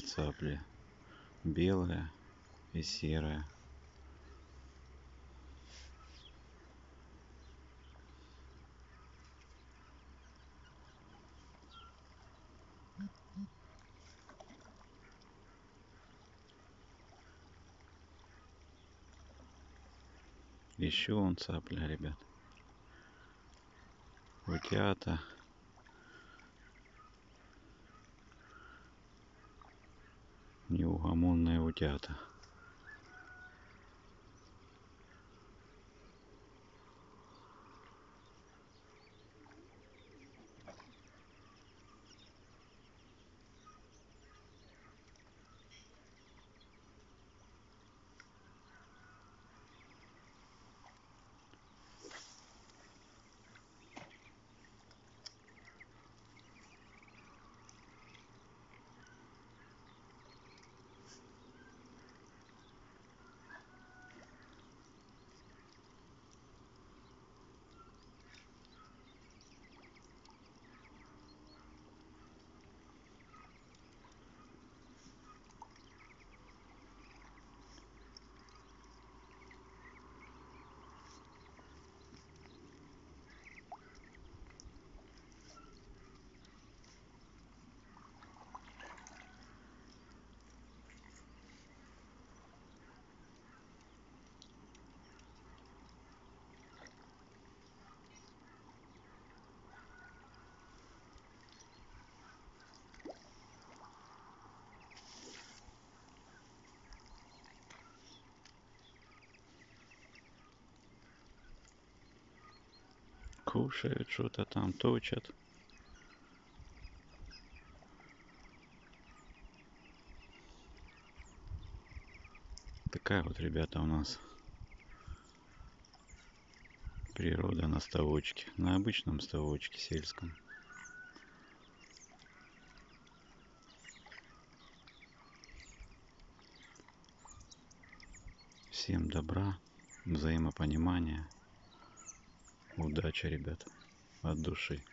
две цапли белая и серая. Еще он цапля ребят. Утята неугомонные утята кушают что-то там точат. Такая вот ребята у нас природа на ставочке на обычном ставочке сельском. Всем добра взаимопонимания удачи ребят от души